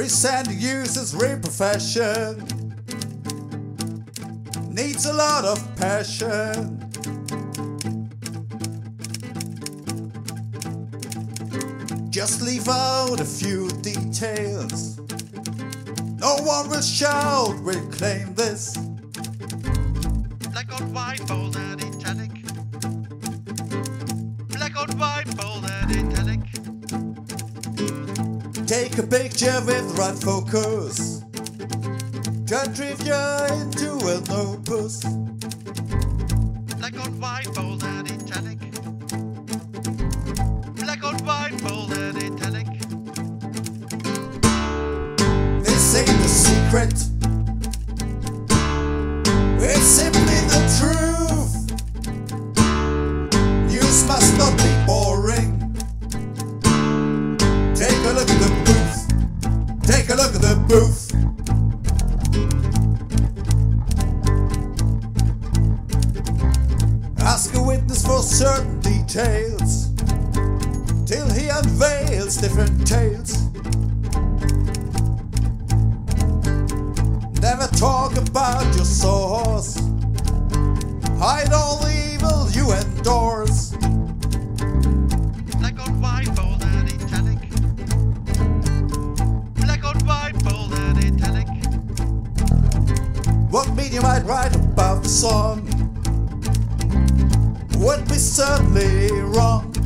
Presenting use as real profession needs a lot of passion. Just leave out a few details. No one will shout, we'll claim this. Black on white, bold and italic. Black on white, bold Take a picture with right focus. Turn trivia into an opus. Black on white, bold and italic. Black on white, bold and italic. This ain't a secret. It's simply the truth. News must the booth. Ask a witness for certain details till he unveils different tales. Never talk about your source. Hide all the evil you endorse. What media might write about the song would be certainly wrong.